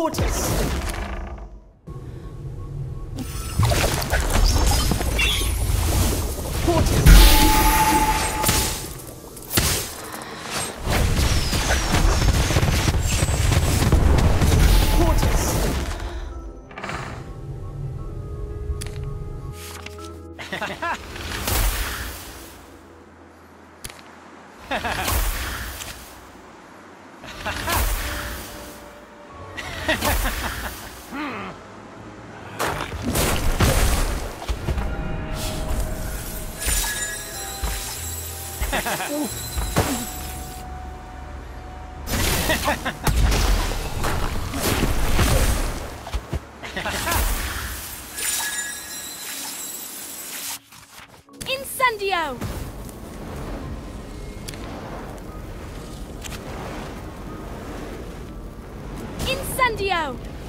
Portus! Portus! Portus! Incendio! Incendio!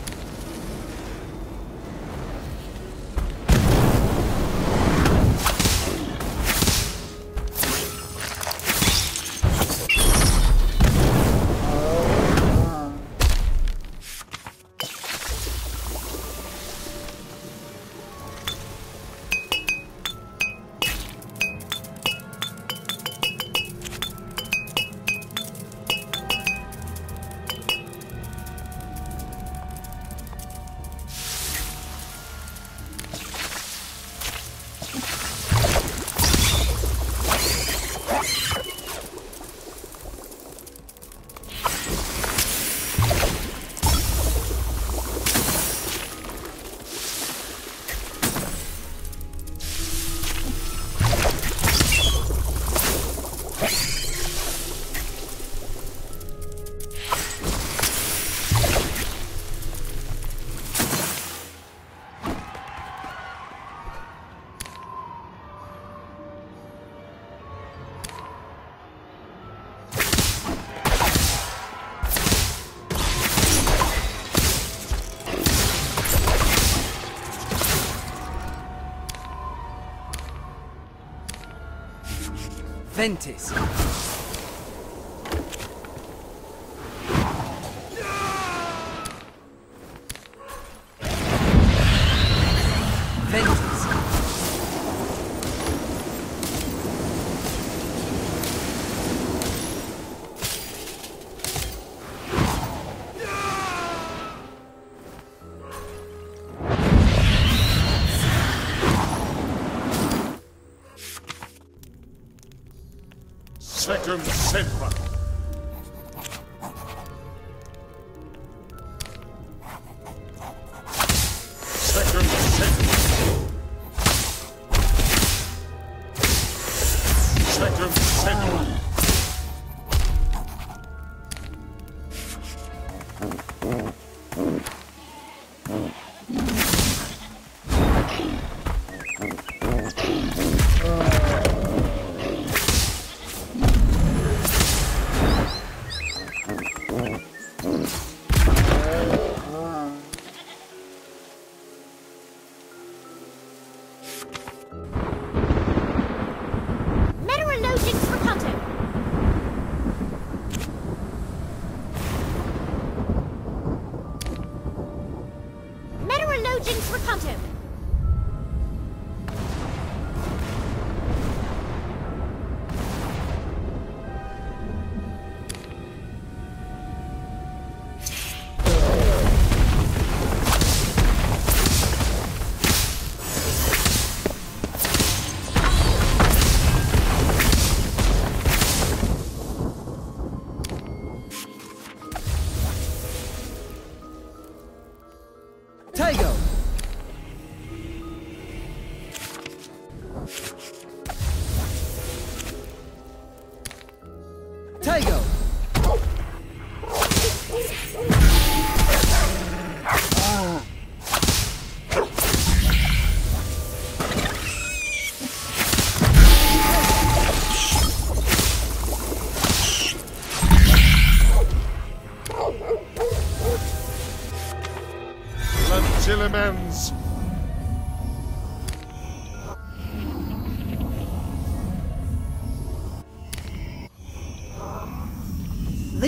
Ventus. Sectum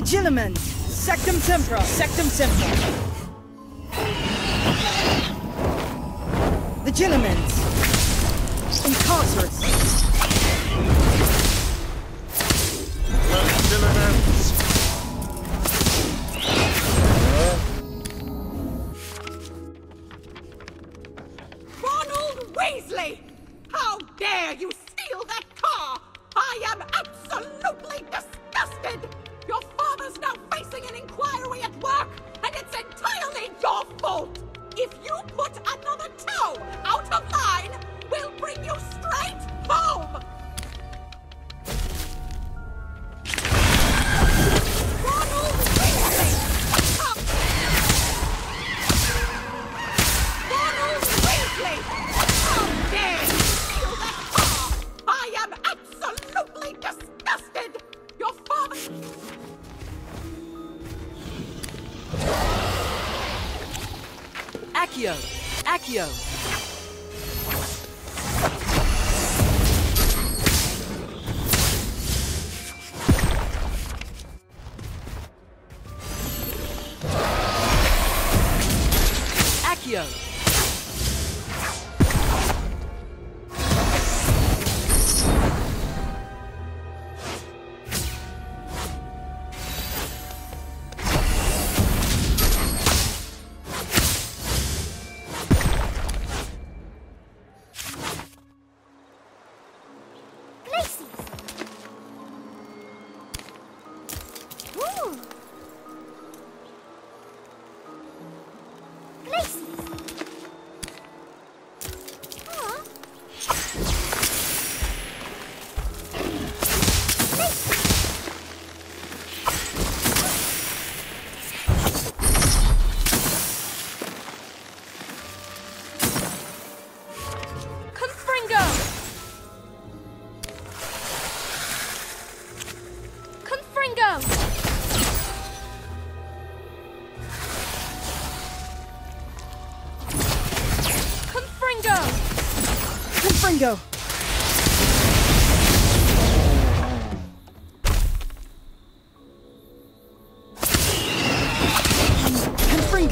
Legilimens. Sectumsempra. Sectum Sempra. Legilimens. Incarcerous. Lantillimens. Ronald Weasley! How dare you steal that car! I am absolutely disgusted! Father's now facing an inquiry at work, and it's entirely your fault! If you put another toe out of line, we'll bring you straight home! Accio.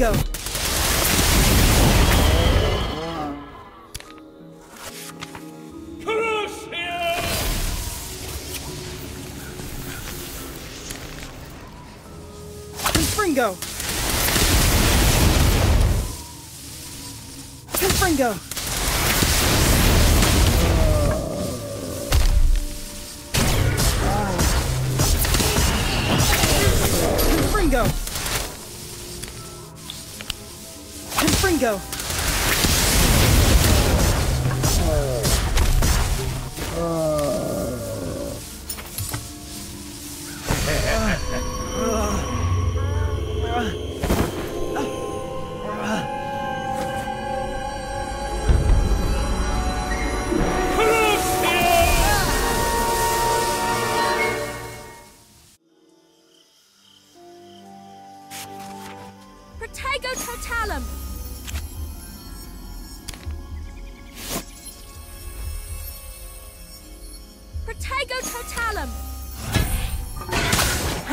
Confringo. Confringo. Confringo.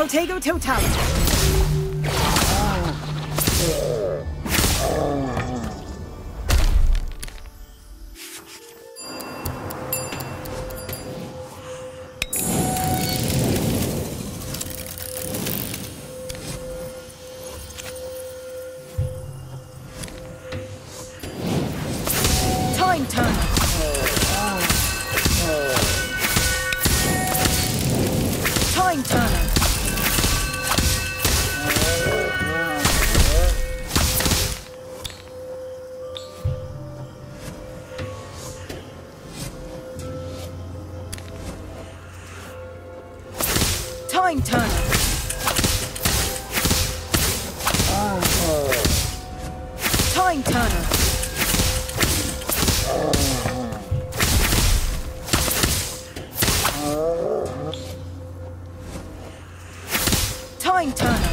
Protego totalum. Time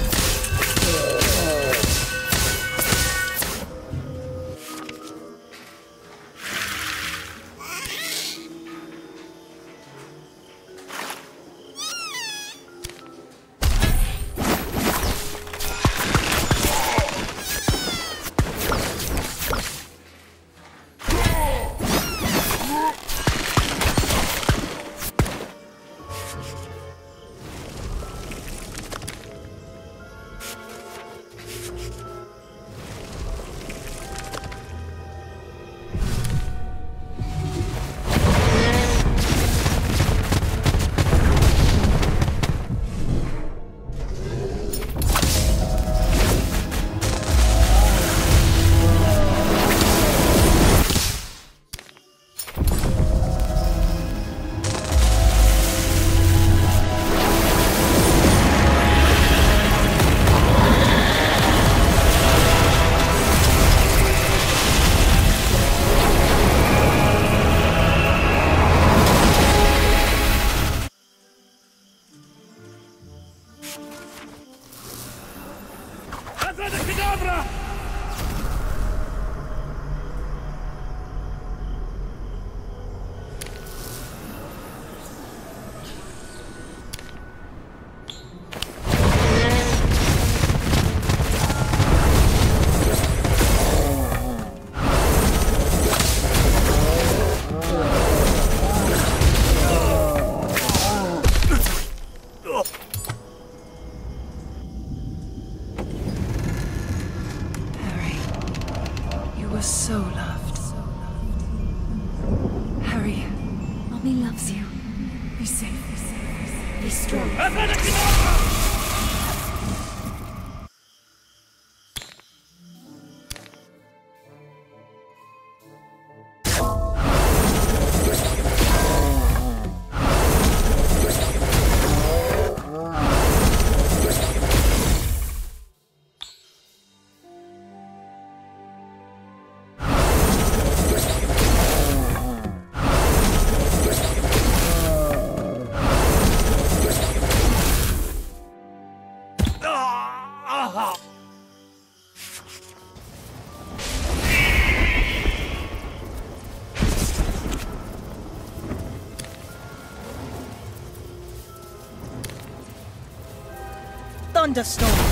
Thunderstorm.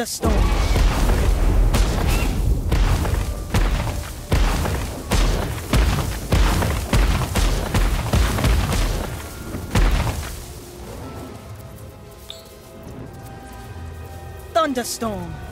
Thunderstorm. Thunderstorm.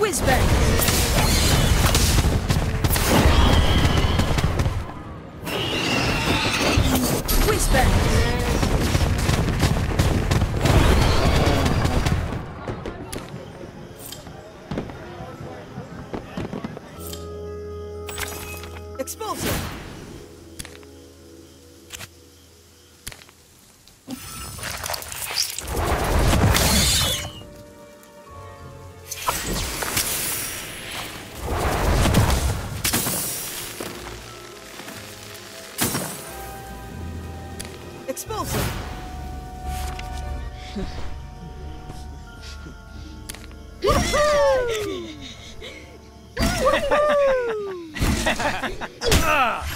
Whiz Side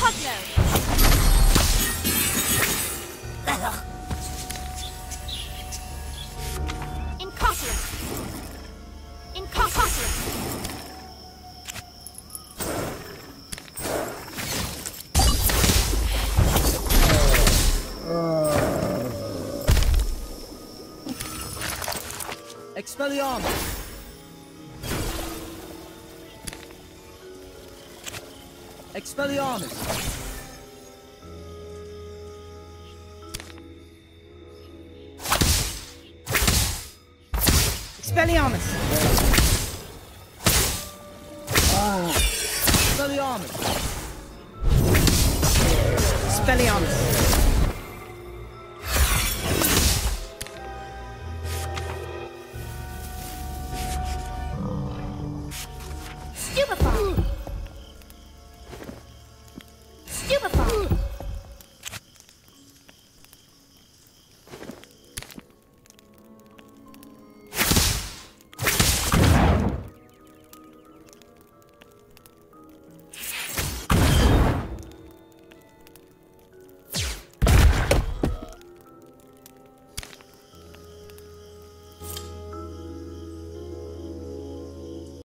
Incogno! Incarcerous! Incarcerous! Expelliarmus! Expelliarmus! Expelliarmus! Expelliarmus! Ah. Expelliarmus!